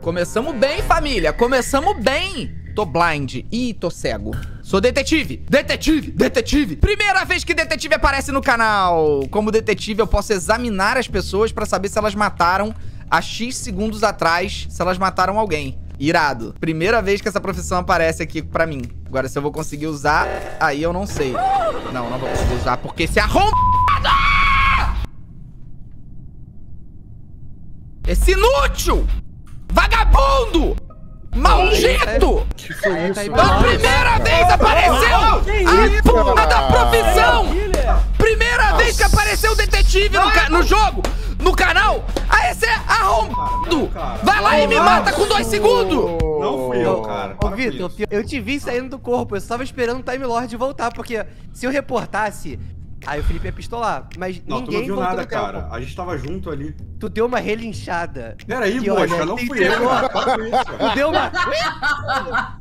Começamos bem, família. Começamos bem. Tô blind. Ih, tô cego. Sou detetive. Detetive, detetive. Primeira vez que detetive aparece no canal. Como detetive, eu posso examinar as pessoas pra saber se elas mataram há X segundos atrás, se elas mataram alguém. Irado. Primeira vez que essa profissão aparece aqui pra mim. Agora, se eu vou conseguir usar, aí eu não sei. Não, não vou conseguir usar, porque esse arrombado... Esse inútil! Vagabundo! Maldito! Que foi isso? Pela primeira vez apareceu a porra da profissão! Primeira vez que apareceu o detetive no, no jogo, no canal! Ah, esse é arrombado! Vai lá e me mata com dois segundos! Não fui eu, cara. Ô, Vitor, isso. eu te vi saindo do corpo, eu só tava esperando o Time Lord voltar, porque se eu reportasse, aí o Felipe ia pistolar. Mas Não, tu não ninguém viu nada, no tempo. cara. A gente tava junto ali. Tu deu uma relinchada. Pera aí, Que, mocha, olha, não fui eu. cara. Cara. Tu deu uma...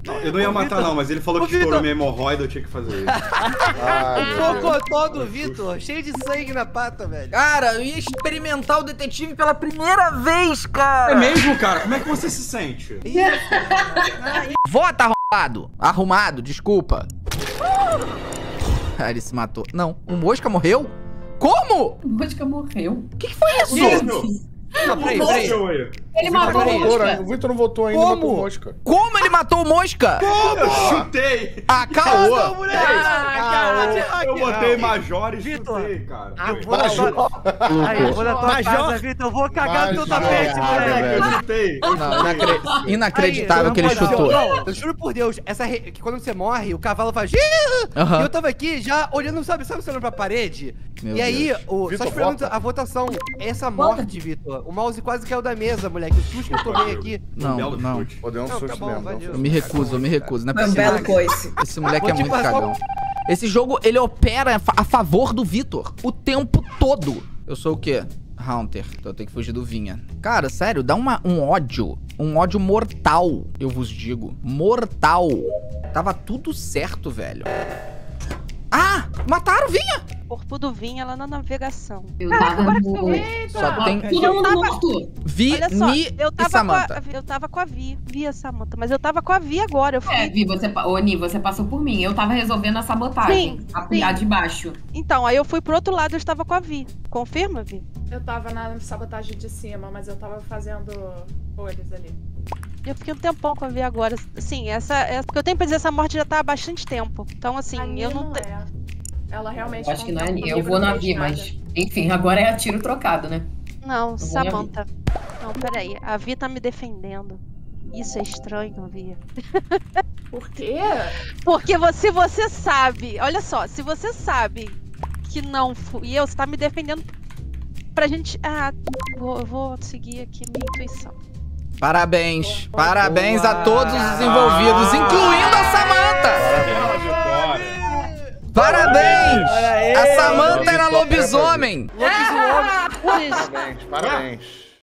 Não, eu não ia matar, Vitor. não, mas ele falou que estourou Vitor. minha hemorroida, eu tinha que fazer isso. Ai, O cocotó do Vitor, cheio de sangue na pata, velho. Cara, eu ia experimentar o detetive pela primeira vez, É cara! mesmo, cara? Como é que você se sente? Vota, arrombado! Arrumado, desculpa. Ah, ele se matou. Não, o Mosca morreu? Como? Mosca morreu. O que, que foi isso? Isso! Não, peraí, peraí. Ele matou a peraí. Votou, né? mosca. O Vitor não votou ainda, Como? matou mosca. Como ele matou o Mosca? Eu chutei! Ah, caô! Ah, Eu botei. Major e Vitor. chutei, cara. Ah, vou na tua... Aí, vou na tua Major. casa, Vitor. Eu vou cagar no teu Major. tapete, Ah, moleque. Eu chutei. Não, inacreditável que ele chutou. não, eu juro por Deus, essa re- que quando você morre, o cavalo faz. E eu tava aqui já olhando, sabe, sabe, olhando pra parede? Meu e aí, o, só esperando a votação. Essa morte, Vitor. O mouse quase caiu da mesa, moleque. O susto que eu tomei aqui. Não, não. um tá susto bom, mesmo. valeu. Eu me recuso, eu me recuso. Não é um possível. belo coice. Esse moleque é Vou te muito passar cagão. Esse jogo, ele opera a fa- a favor do Vitor o tempo todo. Eu sou o quê? Haunter. Então eu tenho que fugir do Vinha. Cara, sério, dá uma, um ódio. Um ódio mortal, eu vos digo. Mortal. Tava tudo certo, velho. Ah! Mataram o Vinha! Corpo do Vinha lá na navegação. Eu Caraca, tava agora que eu no... vi. Só tem Todo mundo morto. Vi, Olha só, Mi eu e tava, com a, eu tava com a Vi, Vi a Samantha, mas eu tava com a Vi agora, eu fui... É, Vi, você... Ô, Ni, você passou por mim. Eu tava resolvendo a sabotagem. Sim, a, sim. a de baixo. Então, aí eu fui pro outro lado, eu estava com a Vi. Confirma, Vi? Eu tava na sabotagem de cima, mas eu tava fazendo olhos ali. Eu fiquei um tempão com a Vi agora. Assim, essa, essa... Porque eu tenho pra dizer, essa morte já tá há bastante tempo. Então, assim, A eu não... Te... é. Ela realmente Eu acho que não é Ni. Eu vou na Vi, mas... Enfim, agora é a tiro trocado, né? Não, na Samantha. Não, peraí. A Vi tá me defendendo. Isso é estranho, Vi. Por quê? Porque você, você sabe, olha só, se você sabe que não fui eu, você tá me defendendo pra gente. Ah, vou, eu vou seguir aqui minha intuição. Parabéns. Parabéns a Boa. todos os envolvidos, incluindo a Samantha. Parabéns! Aí. A Samantha era lobisomem. Lobisomem. Parabéns, parabéns.